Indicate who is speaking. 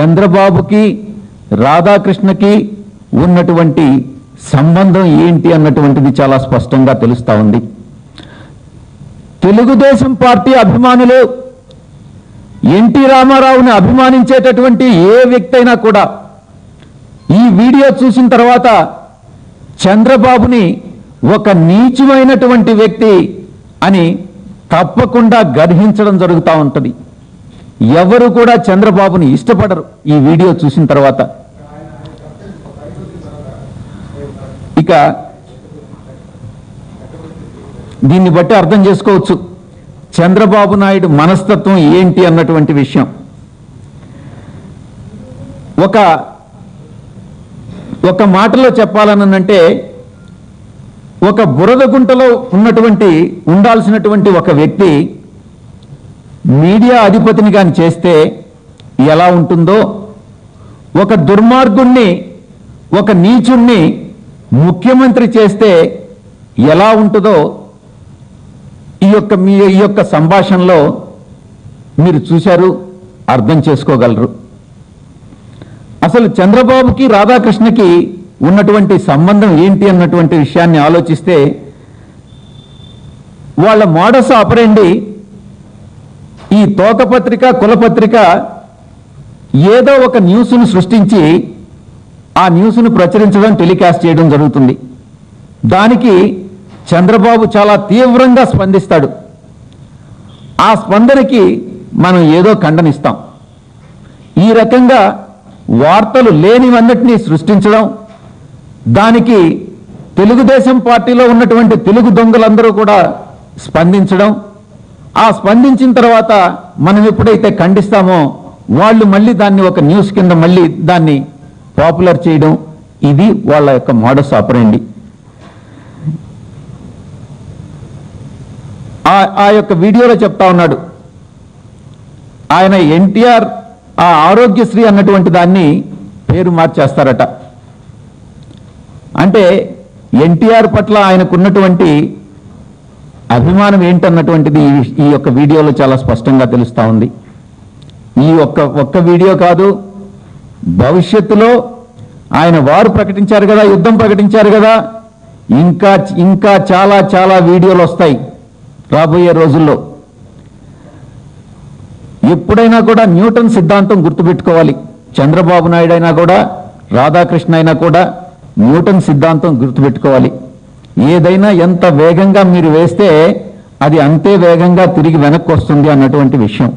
Speaker 1: చంద్రబాబుకి రాధాకృష్ణకి ఉన్నటువంటి సంబంధం ఏంటి అన్నటువంటిది చాలా స్పష్టంగా తెలుస్తూ ఉంది. తెలుగుదేశం పార్టీ అభిమానులు ఎన్టీ రామారావుని అభిమానించేటటువంటి ఏ వ్యక్తి అయినా కూడా ఈ వీడియో చూసిన తర్వాత చంద్రబాబుని ఒక నీచమైనటువంటి వ్యక్తి అని తప్పకుండా గర్హించడం జరుగుతూ ఉంటుంది. ఎవరు కూడా చంద్రబాబుని ఇష్టపడరు ఈ వీడియో చూసిన తర్వాత. ఇక దీన్ని బట్టి అర్థం చేసుకోవచ్చు. చంద్రబాబు నాయుడు మనస్తత్వం ఏంటి అన్నటువంటి విషయం. ఒక ఒక మాటలో చెప్పాలనంటే ఒక బురద గుంటలో ఉన్నటువంటి ఉండాల్సినటువంటి ఒక వ్యక్తి మీడియా అధిపతిని కానీ చేస్తే ఎలా ఉంటుందో? ఒక దుర్మార్గుణ్ణి ఒక నీచుణ్ణి ముఖ్యమంత్రి చేస్తే ఎలా ఉంటుందో ఈ యొక్క మీ ఈ యొక్క సంభాషణలో మీరు చూశారు అర్థం చేసుకోగలరు. అసలు చంద్రబాబుకి రాధాకృష్ణకి ఉన్నటువంటి సంబంధం ఏంటి అన్నటువంటి విషయాన్ని ఆలోచిస్తే వాళ్ళ మోడస్ ఆపరేండి ఈ తోకపత్రిక కులపత్రిక ఏదో ఒక న్యూస్ను సృష్టించి ఆ న్యూస్ను ప్రచురించడం టెలికాస్ట్ చేయడం జరుగుతుంది. దానికి చంద్రబాబు చాలా తీవ్రంగా స్పందిస్తాడు. ఆ స్పందనకి మనం ఏదో ఖండనిస్తాం. ఈ రకంగా వార్తలు లేనివన్నిటినీ సృష్టించడం దానికి తెలుగుదేశం పార్టీలో ఉన్నటువంటి తెలుగు దొంగలందరూ కూడా స్పందించడం ఆ స్పందించిన తర్వాత మనం ఎప్పుడైతే ఖండిస్తామో వాళ్ళు మళ్ళీ దాన్ని ఒక న్యూస్ కింద మళ్ళీ దాన్ని పాపులర్ చేయడం ఇది వాళ్ళ యొక్క మోడస్ ఆపరండి. ఆ- ఆ యొక్క వీడియోలో చెప్తా ఉన్నాడు. ఆయన ఎన్టీఆర్ ఆ ఆరోగ్యశ్రీ అన్నటువంటి దాన్ని పేరు మార్చేస్తారట. అంటే ఎన్టీఆర్ పట్ల ఆయనకున్నటువంటి అభిమానం ఏంటన్నటువంటిది ఈ ఈ యొక్క వీడియోలో చాలా స్పష్టంగా తెలుస్తూ ఉంది. ఈ ఒక్క ఒక్క వీడియో కాదు భవిష్యత్తులో ఆయన వారు ప్రకటించారు కదా యుద్ధం ప్రకటించారు కదా ఇంకా ఇంకా చాలా చాలా వీడియోలు వస్తాయి రాబోయే రోజుల్లో. ఎప్పుడైనా కూడా న్యూటన్ సిద్ధాంతం గుర్తుపెట్టుకోవాలి. చంద్రబాబు నాయుడు అయినా కూడా రాధాకృష్ణ అయినా కూడా న్యూటన్ సిద్ధాంతం గుర్తుపెట్టుకోవాలి. ఏదైనా ఎంత వేగంగా మీరు వేస్తే అది అంతే వేగంగా తిరిగి వెనక్కి వస్తుంది అన్నటువంటి విషయం.